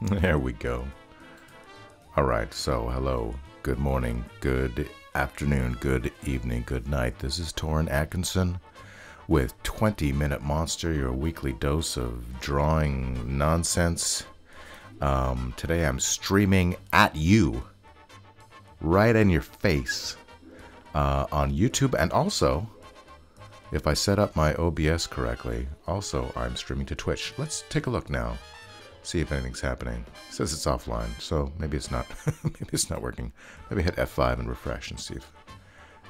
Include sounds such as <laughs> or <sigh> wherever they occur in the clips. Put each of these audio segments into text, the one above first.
<laughs> There we go. All right, so hello, good morning, good afternoon, good evening, good night. This is Toren Atkinson with 20 Minute Monster, your weekly dose of drawing nonsense. Um, today I'm streaming at you, right in your face, uh, on YouTube, and also, if I set up my OBS correctly, also I'm streaming to Twitch. Let's take a look now see if anything's happening. It says it's offline, so maybe it's not. <laughs> maybe it's not working. Maybe hit F5 and refresh and see if,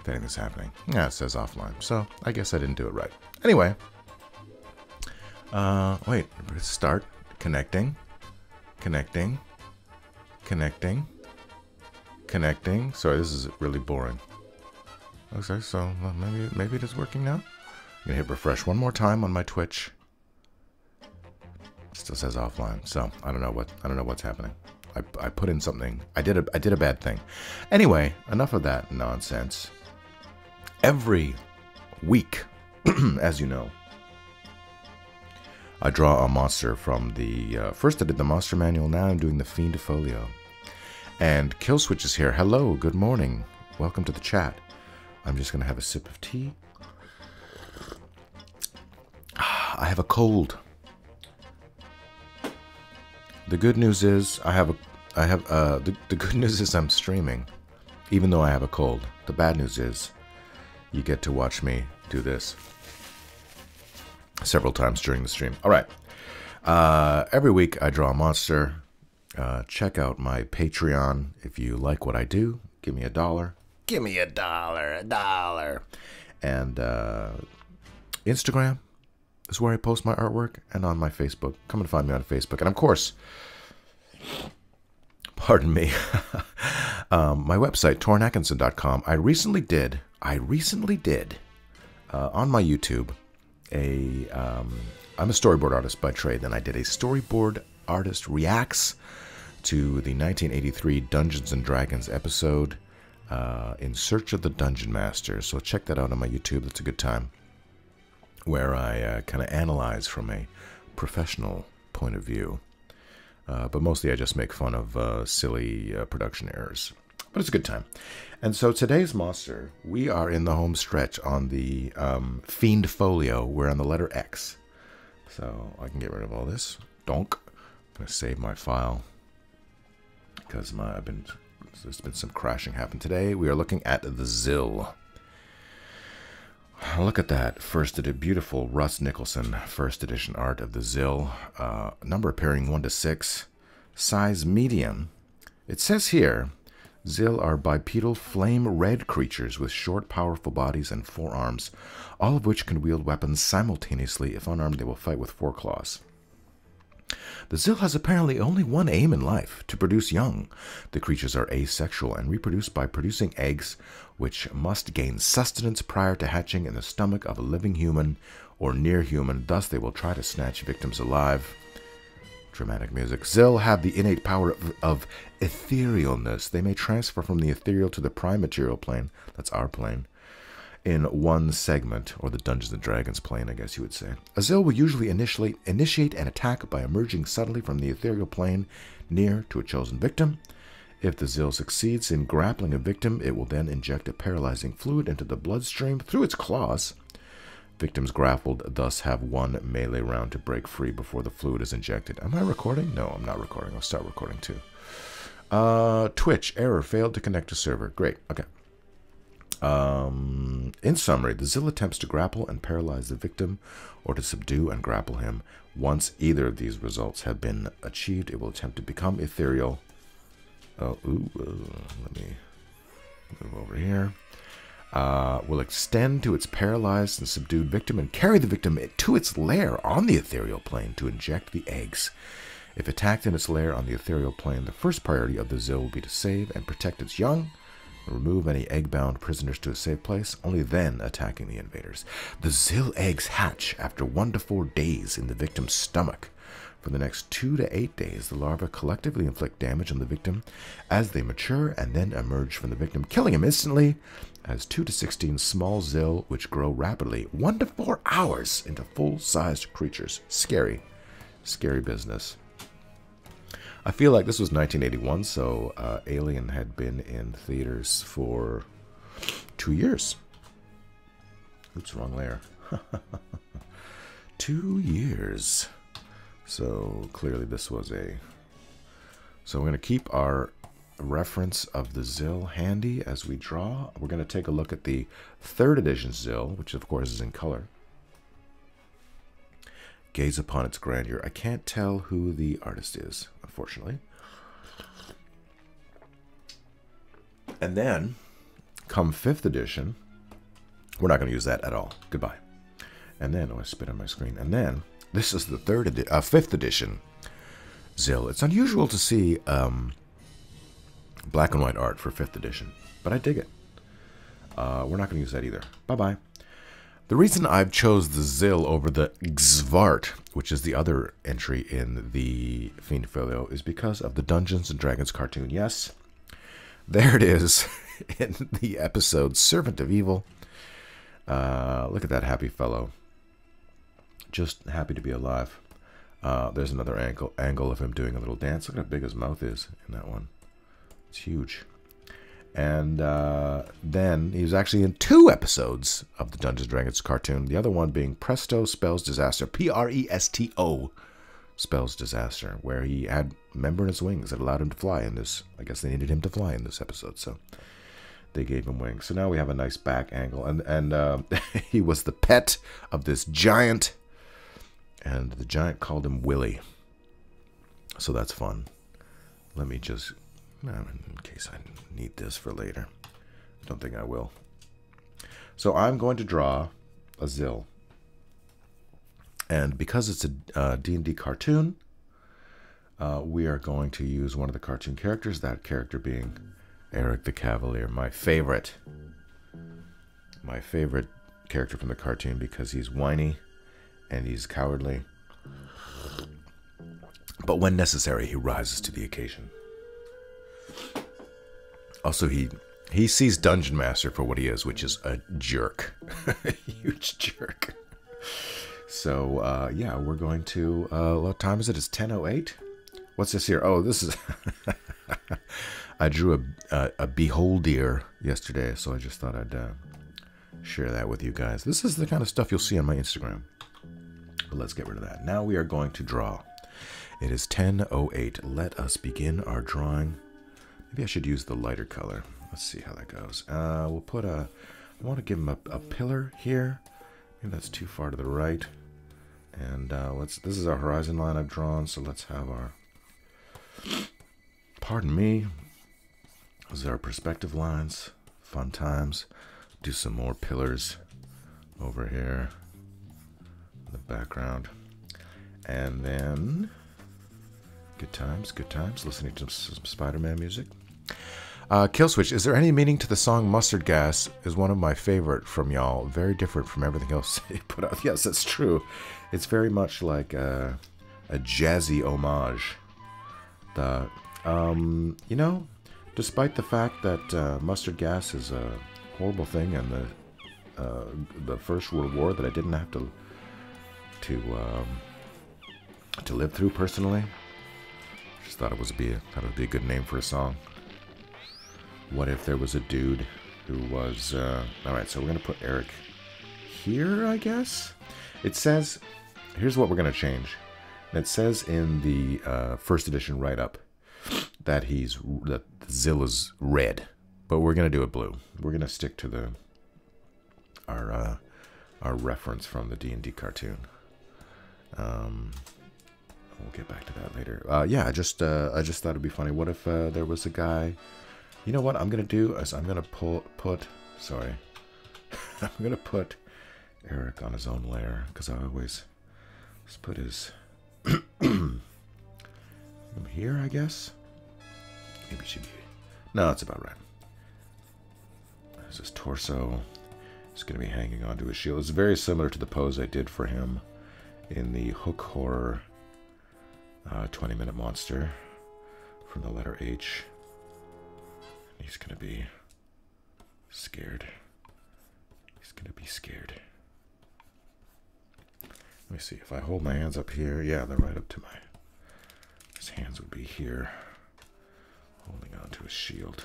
if anything's happening. Yeah, it says offline, so I guess I didn't do it right. Anyway, uh, wait, start connecting, connecting, connecting, connecting. Sorry, this is really boring. Okay, so maybe maybe it is working now. I'm gonna hit refresh one more time on my Twitch. Still says offline, so I don't know what I don't know what's happening. I, I put in something. I did a I did a bad thing. Anyway, enough of that nonsense. Every week, <clears throat> as you know, I draw a monster from the uh, first I did the monster manual. Now I'm doing the fiend folio. And Killswitch is here. Hello, good morning. Welcome to the chat. I'm just gonna have a sip of tea. <sighs> I have a cold. The good news is I have a I have uh the, the good news is I'm streaming even though I have a cold. The bad news is you get to watch me do this several times during the stream. All right. Uh, every week I draw a monster. Uh, check out my Patreon if you like what I do. Give me a dollar. Give me a dollar, a dollar. And uh, Instagram, is where I post my artwork and on my Facebook. Come and find me on Facebook. And of course, pardon me, <laughs> um, my website, torenatkinson.com. I recently did, I recently did uh, on my YouTube a, um, I'm a storyboard artist by trade, and I did a storyboard artist reacts to the 1983 Dungeons and Dragons episode, uh, In Search of the Dungeon Master. So check that out on my YouTube. That's a good time where I uh, kind of analyze from a professional point of view. Uh, but mostly I just make fun of uh, silly uh, production errors. But it's a good time. And so today's monster, we are in the home stretch on the um, Fiend Folio. We're on the letter X. So I can get rid of all this. Donk. I'm going to save my file because my, I've been, there's been some crashing happen today. We are looking at the Xill. Look at that. First edition, beautiful Russ Nicholson, first edition art of the Xill. Uh, number appearing 1 to 6. Size medium. It says here Xill are bipedal flame red creatures with short, powerful bodies and forearms, all of which can wield weapons simultaneously. If unarmed, they will fight with four claws. The Xill has apparently only one aim in life to produce young. The creatures are asexual and reproduce by producing eggs, which must gain sustenance prior to hatching in the stomach of a living human or near human. Thus, they will try to snatch victims alive. Dramatic music. Xill have the innate power of, of etherealness. They may transfer from the ethereal to the prime material plane, that's our plane, in one segment, or the Dungeons and Dragons plane, I guess you would say. A Xill will usually initiate, initiate an attack by emerging suddenly from the ethereal plane near to a chosen victim. If the Xill succeeds in grappling a victim, it will then inject a paralyzing fluid into the bloodstream through its claws. Victims grappled thus have one melee round to break free before the fluid is injected. Am I recording? No, I'm not recording. I'll start recording too. Uh, Twitch, error, failed to connect to server. Great, okay. Um, in summary, the Xill attempts to grapple and paralyze the victim or to subdue and grapple him. Once either of these results have been achieved, it will attempt to become ethereal. Oh, ooh, uh, let me move over here. Uh, will extend to its paralyzed and subdued victim and carry the victim to its lair on the ethereal plane to inject the eggs. If attacked in its lair on the ethereal plane, the first priority of the Xill will be to save and protect its young, remove any egg-bound prisoners to a safe place, only then attacking the invaders. The Xill eggs hatch after one to four days in the victim's stomach. For the next two to eight days, the larvae collectively inflict damage on the victim as they mature and then emerge from the victim, killing him instantly as 2 to 16 small Xill which grow rapidly, 1 to 4 hours into full-sized creatures. Scary. Scary business. I feel like this was 1981, so uh, Alien had been in theaters for two years. Oops, wrong layer. <laughs> two years. So clearly this was a... So we're going to keep our reference of the Xill handy as we draw. We're going to take a look at the third edition Xill, which of course is in color. Gaze upon its grandeur. I can't tell who the artist is, unfortunately. And then, come fifth edition, we're not going to use that at all. Goodbye. And then, oh, I spit on my screen. And then, this is the third, edi uh, fifth edition Xill. It's unusual to see um, black and white art for fifth edition, but I dig it. Uh, we're not going to use that either. Bye bye. The reason I've chose the Xill over the Xvart, which is the other entry in the Fiend Folio, is because of the Dungeons and Dragons cartoon. Yes, there it is <laughs> in the episode Servant of Evil. Uh, look at that happy fellow. Just happy to be alive. Uh, there's another angle angle of him doing a little dance. Look at how big his mouth is in that one. It's huge. And uh, then he was actually in two episodes of the Dungeons and Dragons cartoon. The other one being Presto Spells Disaster, P R E S T O Spells Disaster, where he had member in his wings that allowed him to fly in this. I guess they needed him to fly in this episode, so they gave him wings. So now we have a nice back angle, and and uh, <laughs> he was the pet of this giant, and the giant called him Willie. So that's fun. Let me just in case I need this for later. I don't think I will. So I'm going to draw a Xill. And because it's a D&D uh, cartoon, uh, we are going to use one of the cartoon characters, that character being Eric the Cavalier, my favorite. My favorite character from the cartoon because he's whiny and he's cowardly. But when necessary, he rises to the occasion. Also, he he sees Dungeon Master for what he is, which is a jerk, a <laughs> huge jerk. So uh, yeah, we're going to. Uh, what time is it? It's ten oh eight. What's this here? Oh, this is. <laughs> I drew a, a, a beholder yesterday, so I just thought I'd uh, share that with you guys. This is the kind of stuff you'll see on my Instagram. But let's get rid of that. Now we are going to draw. It is 10.08. Let us begin our drawing. Maybe I should use the lighter color. Let's see how that goes. Uh, we'll put a, I want to give him a, a pillar here. Maybe that's too far to the right. And uh, let's, this is our horizon line I've drawn, so let's have our, pardon me, these are our perspective lines. Fun times. Do some more pillars over here in the background. And then, good times, good times, listening to some Spider-Man music. Uh, Killswitch, is there any meaning to the song Mustard Gas? Is one of my favorite from y'all. Very different from everything else <laughs> they put out. Yes, that's true. It's very much like a, a jazzy homage. The, um, you know, despite the fact that uh, mustard gas is a horrible thing and the, uh, the First World War that I didn't have to to um, to live through personally, just thought it was be a, thought it would be a good name for a song. What if there was a dude who was... Uh, Alright, so we're going to put Eric here, I guess? It says... Here's what we're going to change. It says in the uh, first edition write-up that he's that Zilla's red, but we're gonna do it blue. We're gonna stick to the our uh, our reference from the D and D cartoon. Um, we'll get back to that later. Uh, yeah, I just uh, I just thought it'd be funny. What if uh, there was a guy you know what I'm gonna do is I'm gonna pull put sorry <laughs> I'm gonna put Eric on his own layer because I always just put his <clears throat> here I guess. Maybe should be no that's about right. There's his torso. He's gonna be hanging onto his shield. It's very similar to the pose I did for him in the hook horror uh, 20 minute monster from the letter H He's gonna be scared. He's gonna be scared. Let me see if I hold my hands up here. Yeah, they're right up to my. His hands would be here, holding on to his shield.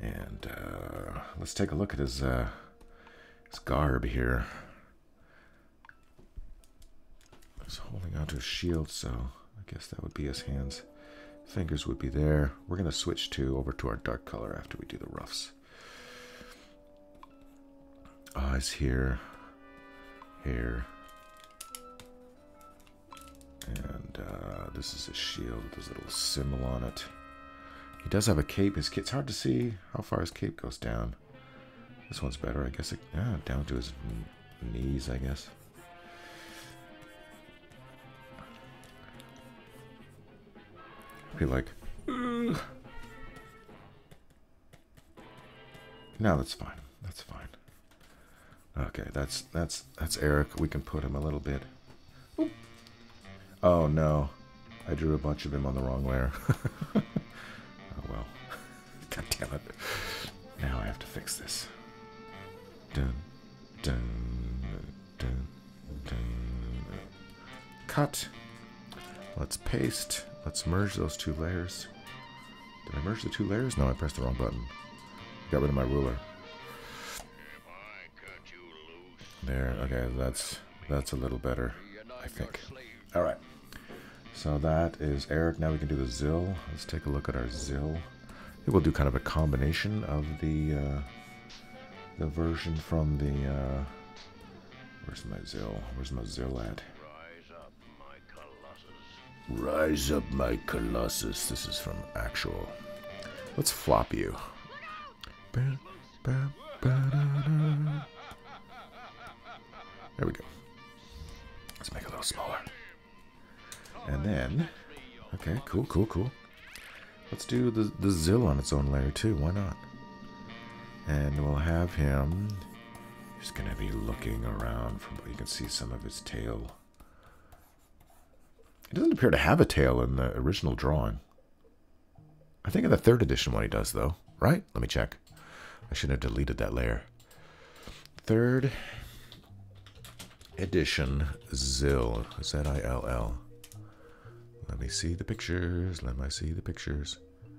And uh, let's take a look at his uh, his garb here. He's holding onto his shield, so guess that would be his hands. Fingers would be there. We're gonna switch to over to our dark color after we do the roughs. Eyes here, hair, and uh, this is his shield. There's a little symbol on it. He does have a cape. His it's hard to see how far his cape goes down. This one's better, I guess. It, yeah, down to his knees, I guess. Be like, Ugh. no, that's fine. That's fine. Okay, that's that's that's Eric. We can put him a little bit. Oh no, I drew a bunch of him on the wrong layer. <laughs> oh well. <laughs> God damn it. Now I have to fix this. Dun, dun, dun, dun. Cut. Let's paste. Let's merge those two layers. Did I merge the two layers? No, I pressed the wrong button. Got rid of my ruler. There, okay, that's that's a little better, I think. All right. So that is Eric. Now we can do the Xill. Let's take a look at our Xill. We'll do kind of a combination of the uh, the version from the. Uh, where's my Xill? Where's my Xill at? Rise up, my Colossus. This is from actual. Let's flop you. There we go. Let's make it a little smaller. And then, okay, cool, cool, cool. Let's do the, the Xill on its own layer too. Why not? And we'll have him. He's to be looking around. From You can see some of his tail. He doesn't appear to have a tail in the original drawing. I think in the third edition one he does, though. Right? Let me check. I shouldn't have deleted that layer. Third edition Xill. Z-I-L-L. Let me see the pictures. Let me see the pictures.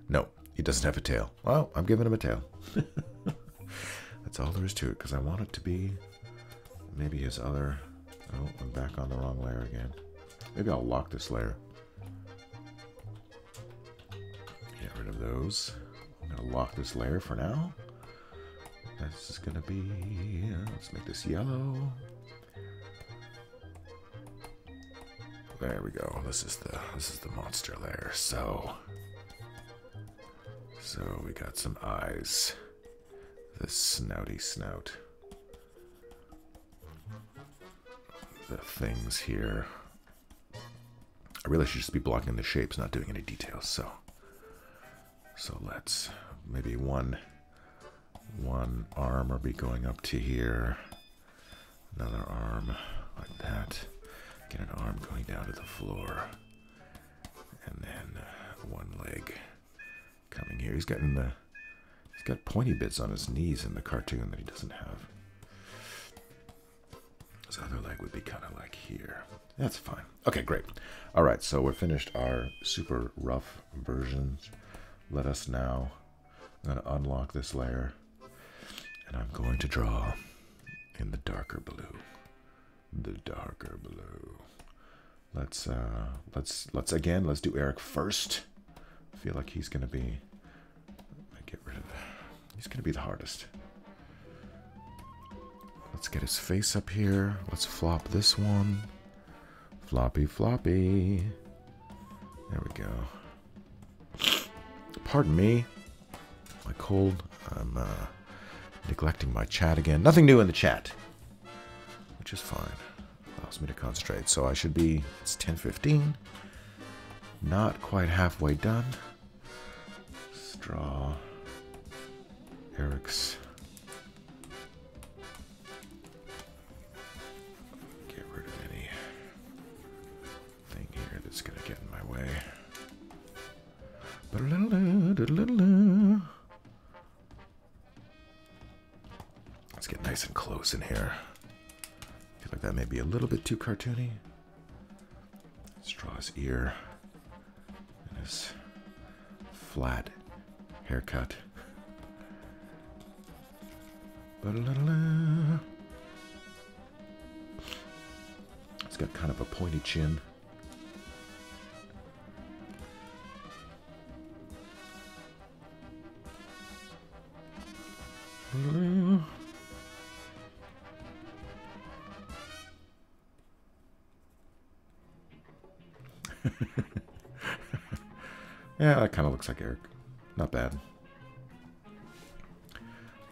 No, he doesn't have a tail. Well, I'm giving him a tail. <laughs> That's all there is to it, because I want it to be maybe his other... Oh, I'm back on the wrong layer again. Maybe I'll lock this layer. Get rid of those. I'm going to lock this layer for now. This is going to be... Let's make this yellow. There we go. This is the this is the monster layer. So so we got some eyes. The snouty snout. The things here. I really should just be blocking the shapes, not doing any details. So, so let's maybe one one arm will be going up to here, another arm like that, get an arm going down to the floor, and then uh, one leg coming here. He's got the he's got pointy bits on his knees in the cartoon that he doesn't have. His other leg would be kind of like here. That's fine. Okay, great. All right, so we're finished our super rough versions. Let us now, I'm to unlock this layer, and I'm going to draw in the darker blue. The darker blue. Let's, uh, let's, let's again, let's do Eric first. I feel like he's to be, get rid of, he's going to be the hardest. Let's get his face up here. Let's flop this one. Floppy, floppy. There we go. Pardon me. My cold. I'm uh, neglecting my chat again. Nothing new in the chat. Which is fine. Allows me to concentrate. So I should be... It's 10.15. Not quite halfway done. Straw. Eric's be a little bit too cartoony. Let's draw his ear and his flat haircut. It's got kind of a pointy chin. <laughs> yeah, that kind of looks like Eric. Not bad.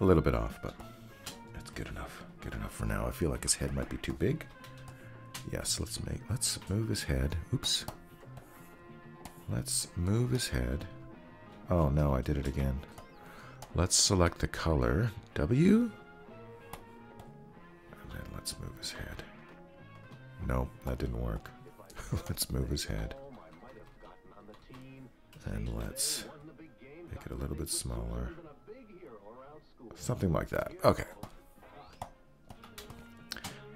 A little bit off, but that's good enough. Good enough for now. I feel like his head might be too big. Yes, let's make let's move his head. Oops. Let's move his head. Oh no, I did it again. Let's select the color W. And then let's move his head. No, that didn't work. <laughs> let's move his head. And let's make it a little bit smaller. Something like that. Okay.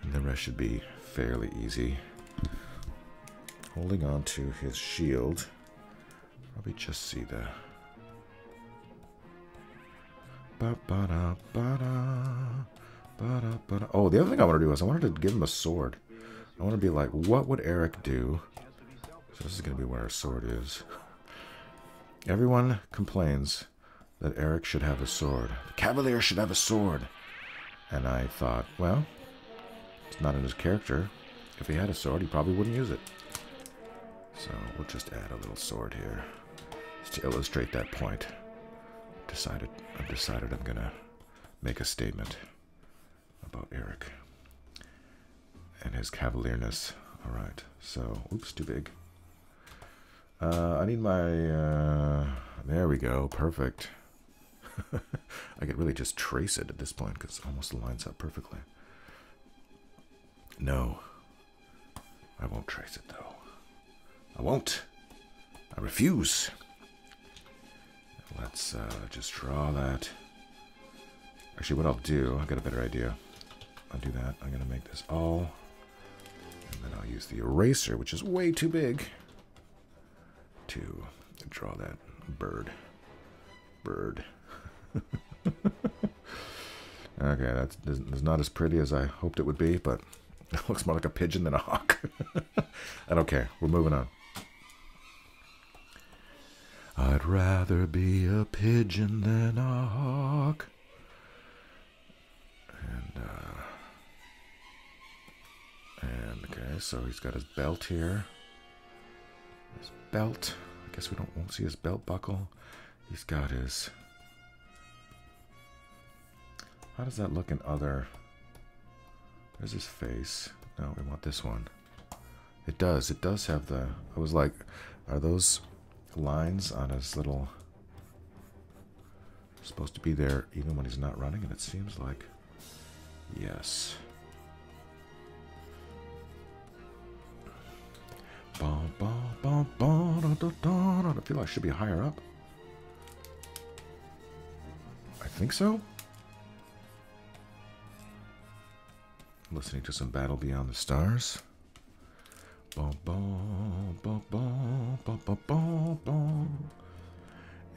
And the rest should be fairly easy. Holding on to his shield. Probably just see the... Ba -ba -da, ba -da, ba -da, ba -da. Oh, the other thing I want to do is I wanted to give him a sword. I want to be like, what would Eric do? So this is going to be where our sword is. Everyone complains that Eric should have a sword. The Cavalier should have a sword. And I thought, well, it's not in his character. If he had a sword, he probably wouldn't use it. So we'll just add a little sword here just to illustrate that point. Decided, I've decided I'm gonna make a statement about Eric and his cavalierness. All right, so oops, too big. Uh, I need my. Uh, there we go. Perfect. <laughs> I could really just trace it at this point because it almost lines up perfectly. No. I won't trace it though. I won't. I refuse. Let's uh, just draw that. Actually, what I'll do, I've got a better idea. I'll do that. I'm going to make this all. And then I'll use the eraser, which is way too big, to draw that bird. Bird. <laughs> okay, that's, not as pretty as I hoped it would be, but <laughs> it looks more like a pigeon than a hawk. <laughs> I don't care. We're moving on. I'd rather be a pigeon than a hawk. And, uh, okay, so he's got his belt here. His belt. I guess we don't won't see his belt buckle. He's got his how does that look in other? There's his face. No, we want this one. It does. It does have the... I was like, are those lines on his little... Supposed to be there even when he's not running? And it seems like... Yes. I feel I should be higher up. I think so. listening to some Battle Beyond the Stars.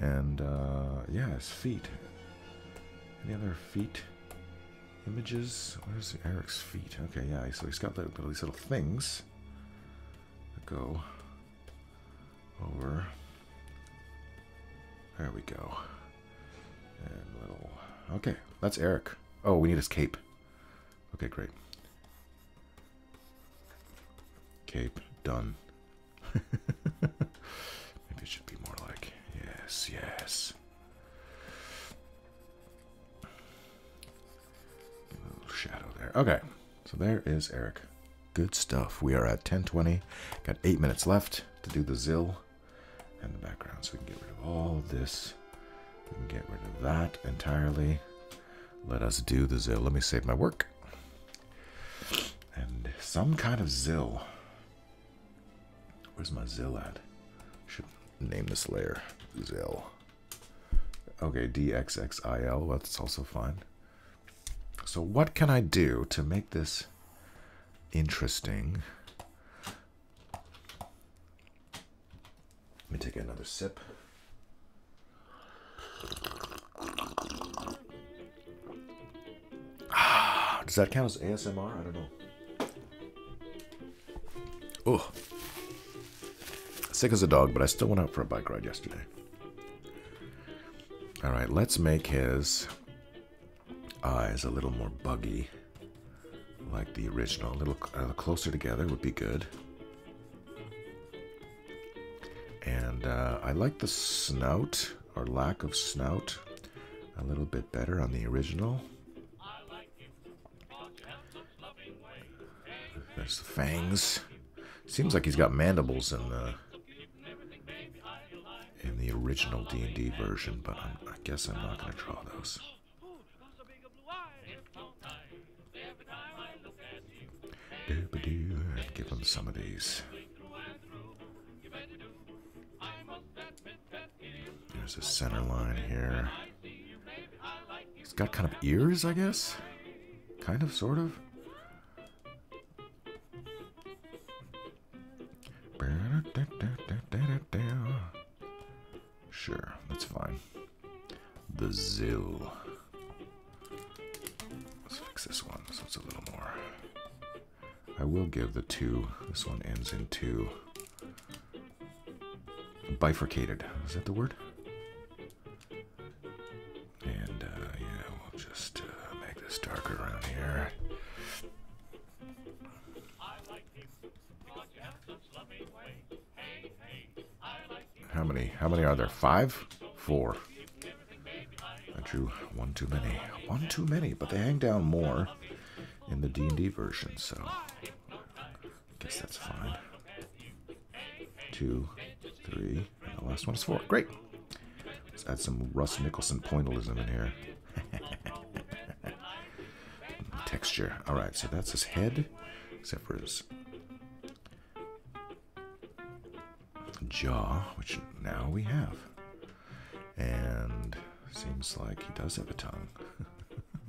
And uh, yeah, his feet. Any other feet images? Where's Eric's feet? Okay, yeah, so he's got these little things go over. There we go. And little. Okay, that's Eric. Oh, we need his cape. Okay, great. cape. Done. <laughs> Maybe it should be more like, yes, yes. A little shadow there. Okay, so there is Eric. Good stuff. We are at 1020. Got eight minutes left to do the Xill and the background. So we can get rid of all of this. We can get rid of that entirely. Let us do the Xill. Let me save my work. And some kind of Xill. Where's my Xill at? Should name this layer Xill. Okay, DXXIL, well, that's also fine. So what can I do to make this interesting. Let me take another sip. Ah, does that count as ASMR? I don't know. Oh, sick as a dog, but I still went out for a bike ride yesterday. All right, let's make his eyes a little more buggy, like the original. A little uh, closer together would be good. And uh, I like the snout, or lack of snout, a little bit better on the original. There's the fangs. Seems like he's got mandibles in the in the original D&D version, but I'm, i guess I'm not going to draw those. Give him some of these. There's a center line here. He's got kind of ears, I guess. Kind of, sort of. Give the two. This one ends in two. Bifurcated. Is that the word? And uh, yeah, we'll just uh, make this darker around here. How many? How many are there? Five? Four. I drew one too many. One too many, but they hang down more in the D&D version, so Two, three, and the last one is four. Great. Let's add some Russ Nicholson pointillism in here. <laughs> Texture. All right, so that's his head, except for his jaw, which now we have. And seems like he does have a tongue. <laughs>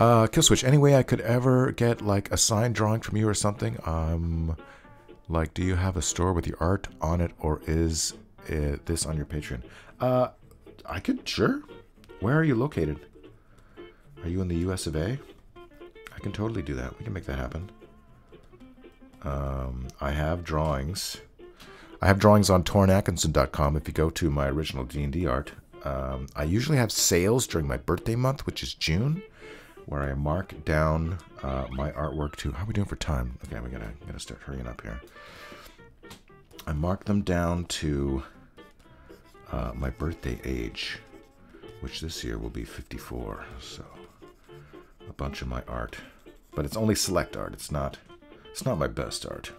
uh, Killswitch, any way I could ever get like a signed drawing from you or something? Um, like, do you have a store with your art on it, or is it this on your Patreon? Uh, I could, sure. Where are you located? Are you in the US of A? I can totally do that. We can make that happen. Um, I have drawings. I have drawings on torenatkinson.com. If you go to my original D&D art, um, I usually have sales during my birthday month, which is June, where I mark down uh, my artwork to. How are we doing for time? Okay, we gotta gotta start hurrying up here. I mark them down to uh, my birthday age, which this year will be 54. So a bunch of my art, but it's only select art. It's not it's not my best art.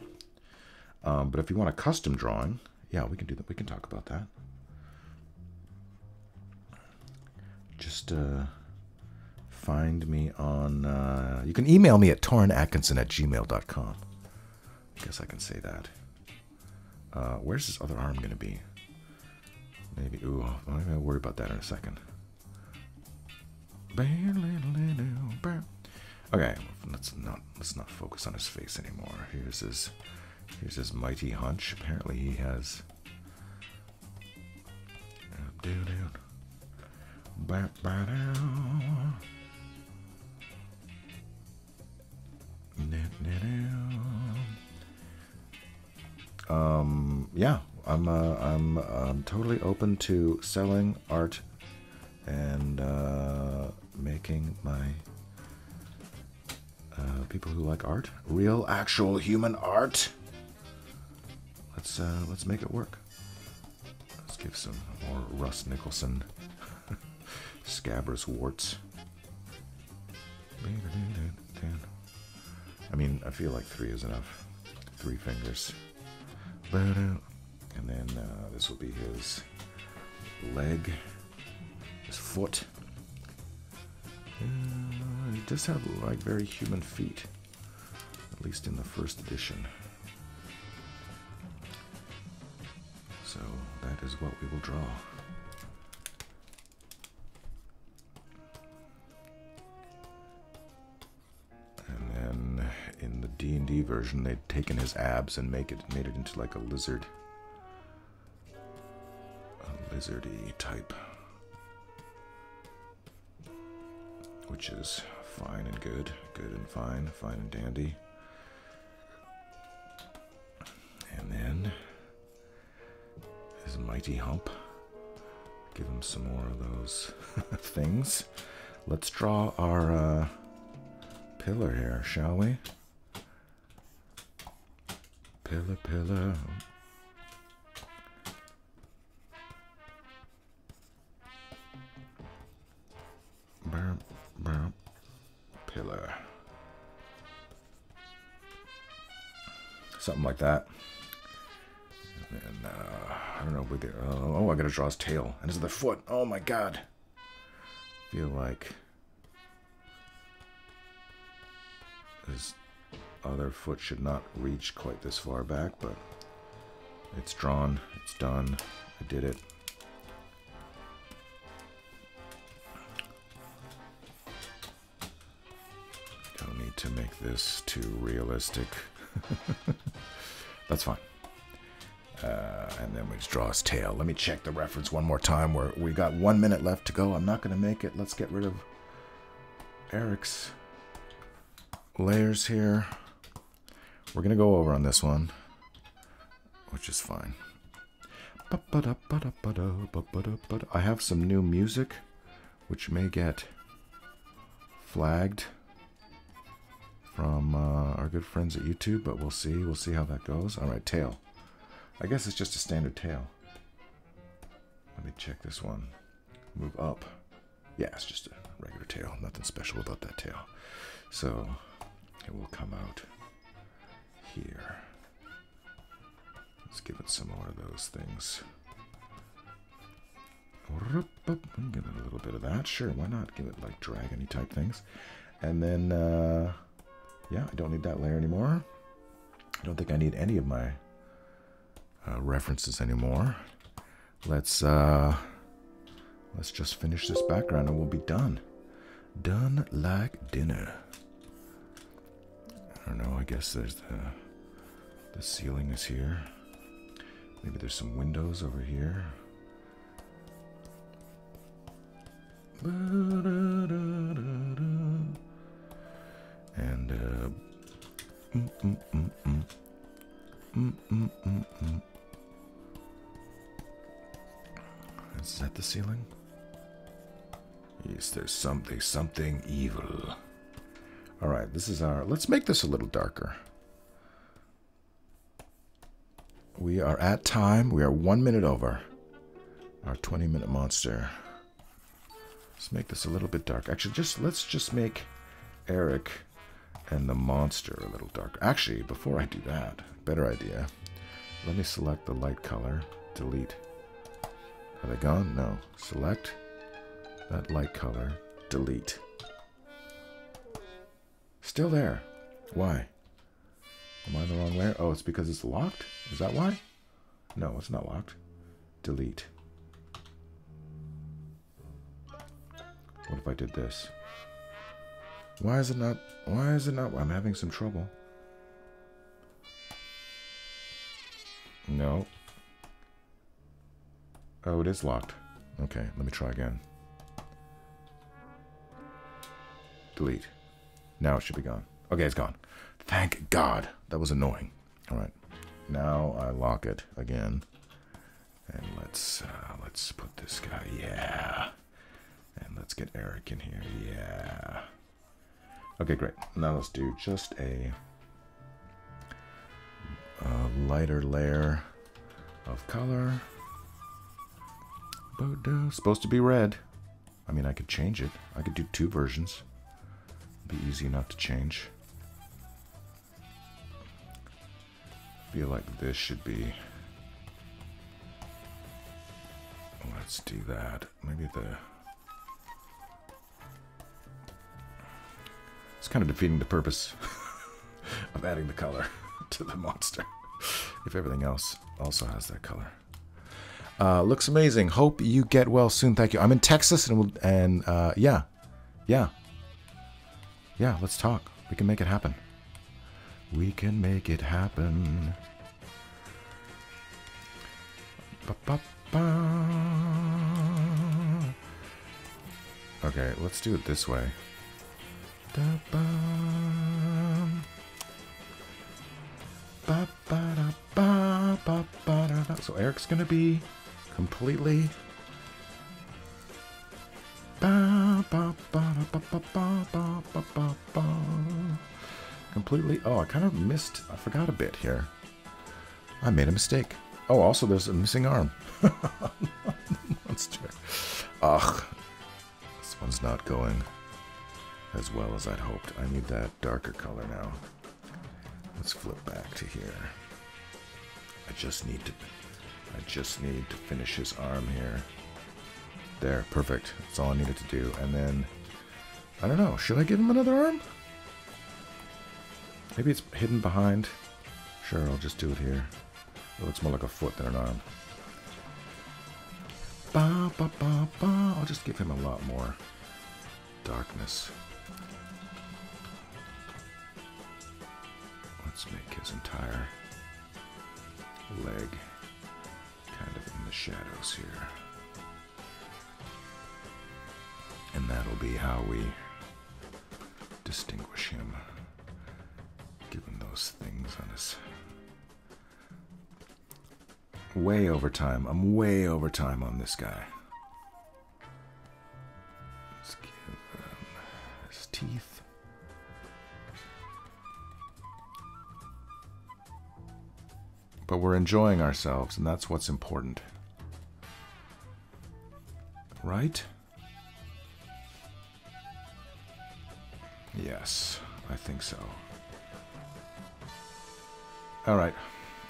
Um, but if you want a custom drawing, yeah, we can do that. We can talk about that. Just uh, find me on. Uh, you can email me at torenatkinson at gmail.com. I guess I can say that. Uh, where's this other arm going to be? Maybe. Ooh, I'm going to worry about that in a second. Okay, let's not let's not focus on his face anymore. Here's his here's his mighty hunch. Apparently he has um yeah i'm uh, i'm i'm totally open to selling art and uh, making my uh, people who like art, real, actual human art. Let's uh, let's make it work. Let's give some more Russ Nicholson <laughs> scabrous warts. I mean, I feel like three is enough. Three fingers. And then uh, this will be his leg, his foot. Uh, he does have like very human feet, at least in the first edition. So that is what we will draw. D&D version, they'd taken his abs and make it made it into like a lizard. A lizardy type. Which is fine and good. Good and fine. Fine and dandy. And then his mighty hump. Give him some more of those <laughs> things. Let's draw our uh, pillar here, shall we? Burp, pillar. Something like that. And uh, I don't know, the, uh, oh, I gotta draw his tail. And his other foot. Oh my god. feel like his other foot should not reach quite this far back, but it's drawn, it's done, I did it. Don't need to make this too realistic. <laughs> That's fine. Uh, and then we just draw his tail. Let me check the reference one more time. Where we got one minute left to go. I'm not going to make it. Let's get rid of Eric's layers here. We're going to go over on this one, which is fine. I have some new music, which may get flagged from uh, our good friends at YouTube, but we'll see. We'll see how that goes. All right, tail. I guess it's just a standard tail. Let me check this one. Move up. Yeah, it's just a regular tail. Nothing special about that tail. So it will come out here. Let's give it some more of those things. Give it a little bit of that. Sure, why not? Give it like dragony type things. And then, uh, yeah, I don't need that layer anymore. I don't think I need any of my uh, references anymore. Let's, uh, let's just finish this background and we'll be done. Done like dinner. I don't know, I guess there's the the ceiling is here. Maybe there's some windows over here. And uh. Is that the ceiling? Yes, there's something, something evil. All right, this is our. Let's make this a little darker. We are at time. We are one minute over our 20 minute monster. Let's make this a little bit dark. Actually, just let's just make Eric and the monster a little darker. Actually, before I do that, better idea. Let me select the light color. Delete. Are they gone? No. Select that light color. Delete. Still there. Why? Am I in the wrong layer? Oh, it's because it's locked? Is that why? No, it's not locked. Delete. What if I did this? Why is it not? Why is it not? I'm having some trouble. No. Oh, it is locked. Okay, let me try again. Delete. Now it should be gone. Okay, it's gone. Thank God. That was annoying. All right. Now I lock it again. And let's uh, let's put this guy. Yeah. And let's get Eric in here. Yeah. Okay, great. Now let's do just a, a lighter layer of color. But uh, supposed to be red. I mean, I could change it. I could do two versions. Be easy enough to change. Feel like this should be. Let's do that. Maybe the. It's kind of defeating the purpose <laughs> of adding the color <laughs> to the monster. If everything else also has that color. Uh, looks amazing. Hope you get well soon. Thank you. I'm in Texas, and we'll, and uh, yeah, yeah, yeah. Let's talk. We can make it happen. We can make it happen. Ba -ba -ba. Okay, let's do it this way. So Eric's gonna be completely ba ba ba ba ba ba ba ba ba completely. Oh I kind of missed I forgot a bit here. I made a mistake. Oh also there's a missing arm. <laughs> Monster. Ugh. This one's not going as well as I'd hoped. I need that darker color now. Let's flip back to here. I just need to I just need to finish his arm here. There, perfect. That's all I needed to do. And then, I don't know, should I give him another arm? Maybe it's hidden behind. Sure, I'll just do it here. It looks more like a foot than an arm. Ba, ba, ba, ba. I'll just give him a lot more darkness. Let's make his entire leg kind of in the shadows here. And that'll be how we distinguish him, Way over time. I'm way over time on this guy. Let's give him his teeth. but we're enjoying ourselves, and that's what's important. Right? Yes, I think so. All right,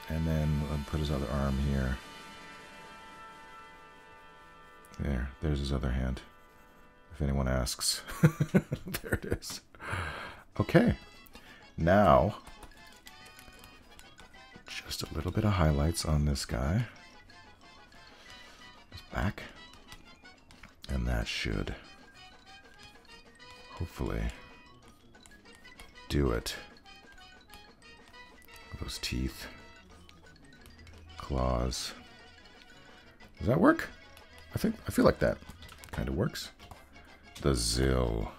and then let put his other arm here. There, there's his other hand. If anyone asks, <laughs> there it is. Okay, now just a little bit of highlights on this guy. His back. And that should hopefully do it. Those teeth. Claws. Does that work? I think I feel like that kind of works. The Xill.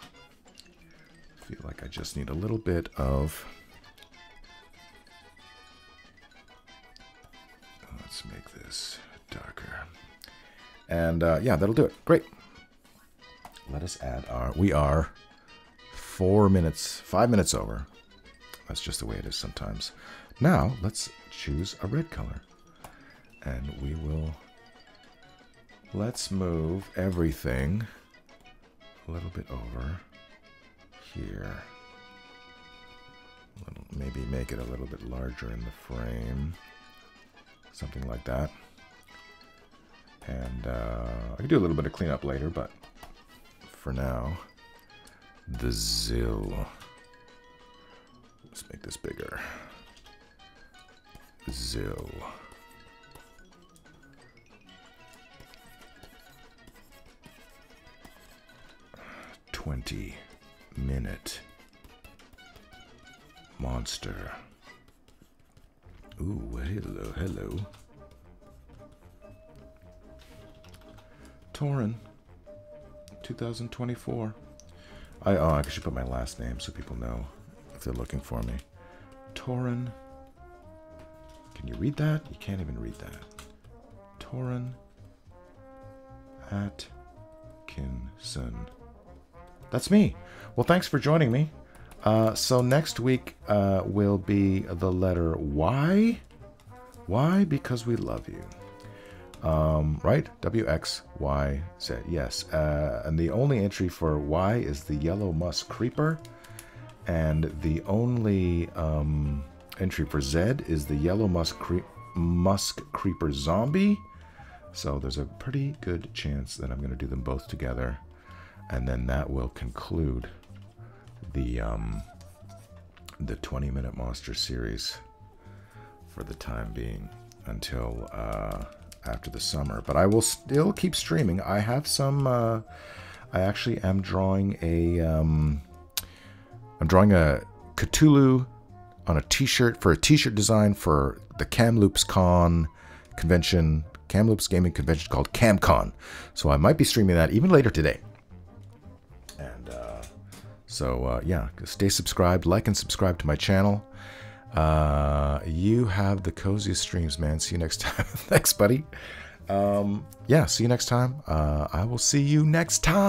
Feel like I just need a little bit of Let's make this darker. And uh, yeah, that'll do it. Great. Let us add our. We are four minutes, five minutes over. That's just the way it is sometimes. Now let's choose a red color. And we will. Let's move everything a little bit over here. Maybe make it a little bit larger in the frame something like that. And uh, I can do a little bit of cleanup later, but for now, the Xill. Let's make this bigger. Xill. Twenty minute monster. Ooh, hello, hello. Toren, 2024. I oh, I should put my last name so people know if they're looking for me. Toren. Can you read that? You can't even read that. Toren Atkinson. That's me. Well, thanks for joining me. Uh, so next week uh, will be the letter Y. Why? Because we love you. Um, right? W, X, Y, Z. Yes. Uh, and the only entry for Y is the yellow musk creeper. And the only um, entry for Z is the yellow musk, cre musk creeper zombie. So there's a pretty good chance that I'm going to do them both together. And then that will conclude the um, the 20 minute monster series for the time being until uh, after the summer. But I will still keep streaming. I have some. Uh, I actually am drawing a. um, drawing a Cthulhu on a t-shirt for a t-shirt design for the Kamloops Con convention, Kamloops gaming convention called CamCon. So I might be streaming that even later today. So uh, yeah, stay subscribed, like and subscribe to my channel. Uh, you have the coziest streams, man. See you next <laughs> time. Thanks, buddy. Um, yeah, see you next time. Uh, I will see you next time.